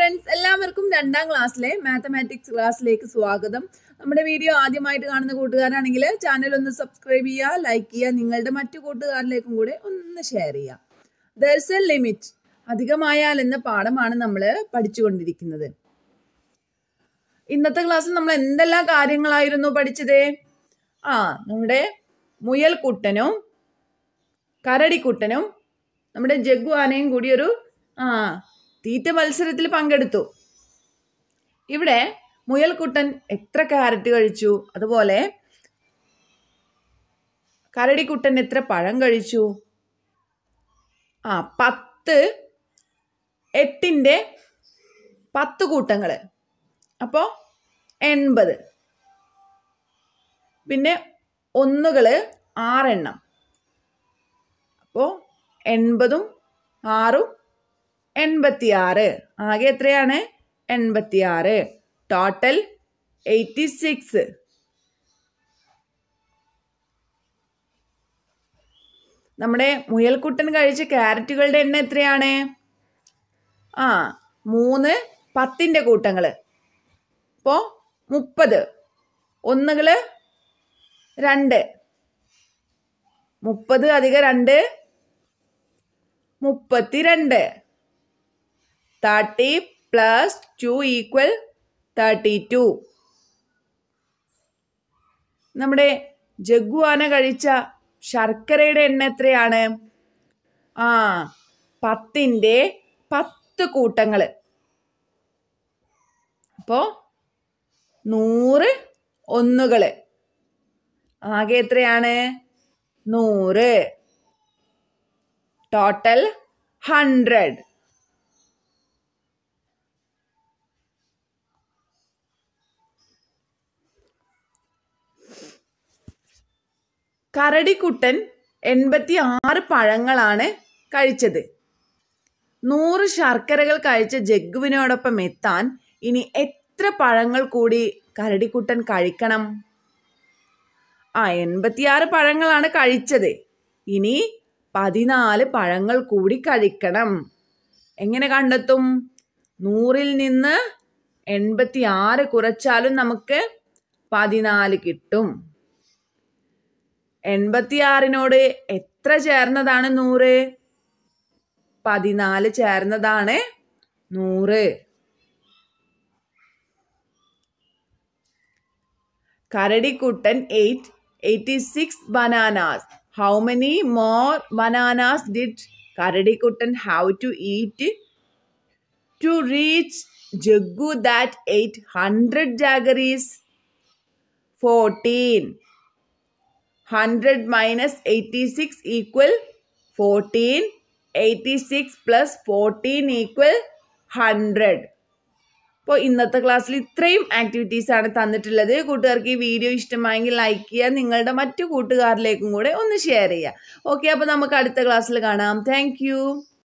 Friends എല്ലാവർക്കും രണ്ടാം ക്ലാസ്സിലെ മാത്തമാറ്റിക്സ് ക്ലാസ്സിലേക്ക് സ്വാഗതം. നമ്മുടെ വീഡിയോ ആദ്യമായിട്ട് കാണുന്ന കൂട്ടുകാരാണെങ്കിൽ ചാനൽ ഒന്ന് സബ്സ്ക്രൈബ് ചെയ്യുക ലൈക്ക് ചെയ്യുക നിങ്ങളുടെ മറ്റു കൂട്ടുകാരിലേക്കും കൂടെ ഒന്ന് ഷെയർ ചെയ്യുക. ദർസ് എ ലിമിറ്റ് അധികമായാൽ എന്ന പാഠമാണ് നമ്മൾ പഠിച്ചുകൊണ്ടിരിക്കുന്നത്. ഇന്നത്തെ ക്ലാസ്സിൽ നമ്മൾ എന്തെല്ലാം കാര്യങ്ങളായിരുന്നു പഠിച്ചത്? ആ നമ്മുടെ മുയൽക്കുട്ടനും കരടിക്കുട്ടനും നമ്മുടെ ജഗ്ഗു ആനയും കൂടി ഒരു ആ തീറ്റ മത്സരത്തിൽ പങ്കെടുത്തു. ഇവിടെ മുയൽക്കുട്ടൻ എത്ര ക്യാരറ്റ് കഴിച്ചു? അതുപോലെ കരടിക്കുട്ടൻ എത്ര പഴം കഴിച്ചു? ആ പത്ത് എട്ടിന്റെ പത്ത് കൂട്ടങ്ങൾ അപ്പോൾ എൺപത്. പിന്നെ ഒന്നുകൾ ആറെണ്ണം. അപ്പോൾ എൺപതും ആറും എൺപത്തിയാറ്. ആകെ എത്രയാണ്? എൺപത്തിയാറ്. ടോട്ടൽ എയ്റ്റി സിക്സ് നമ്മുടെ മുയൽക്കുട്ടൻ കഴിച്ച ക്യാരറ്റുകളുടെ എണ്ണം എത്രയാണ്? ആ മൂന്ന് പത്തിന്റെ കൂട്ടങ്ങൾ. അപ്പോൾ മുപ്പത്. ഒന്നുകൾ രണ്ട്. മുപ്പത് അധികം രണ്ട്. മുപ്പത്തിരണ്ട്. Thirty plus two equal thirty two നമ്മുടെ ജഗ്ഗുവാന കഴിച്ച ശർക്കരയുടെ എണ്ണ എത്രയാണ്? ആ പത്തിന്റെ പത്ത് കൂട്ടങ്ങൾ അപ്പോൾ നൂറ് ഒന്നുകൾ ആകെ എത്രയാണ്? നൂറ്. ടോട്ടൽ ഹൺഡ്രഡ് കരടിക്കുട്ടൻ എൺപത്തി ആറ് പഴങ്ങളാണ് കഴിച്ചത്. നൂറ് ശർക്കരകൾ കഴിച്ച ജഗ്ഗുവിനോടൊപ്പം എത്താൻ ഇനി എത്ര പഴങ്ങൾ കൂടി കരടിക്കുട്ടൻ കഴിക്കണം? ആ എൺപത്തിയാറ് പഴങ്ങളാണ് കഴിച്ചത്. ഇനി പതിനാല് പഴങ്ങൾ കൂടി കഴിക്കണം. എങ്ങനെ കണ്ടെത്തും? നൂറിൽ നിന്ന് എൺപത്തി ആറ് കുറച്ചാലും നമുക്ക് പതിനാല് കിട്ടും. എൺപത്തിയാറിനോട് എത്ര ചേർന്നതാണ് നൂറ്? പതിനാല് ചേർന്നതാണ് നൂറ്. കരടിക്കുട്ടൻ eight eighty six bananas how many more bananas did കരടിക്കുട്ടൻ how to eat to reach Jaggu that eight hundred jaggeries fourteen hundred minus eighty six equal fourteen eighty six plus fourteen equal hundred അപ്പോൾ ഇന്നത്തെ ക്ലാസ്സിൽ ഇത്രയും activities ആണ് തന്നിട്ടുള്ളത്. കൂട്ടുകാർക്ക് ഈ video ഇഷ്ടമായെങ്കിൽ like ചെയ്യുക. നിങ്ങളുടെ മറ്റു കൂട്ടുകാരിലേക്കും കൂടെ ഒന്ന് ഷെയർ ചെയ്യുക. ഓക്കെ അപ്പോൾ നമുക്ക് അടുത്ത ക്ലാസ്സിൽ കാണാം. താങ്ക്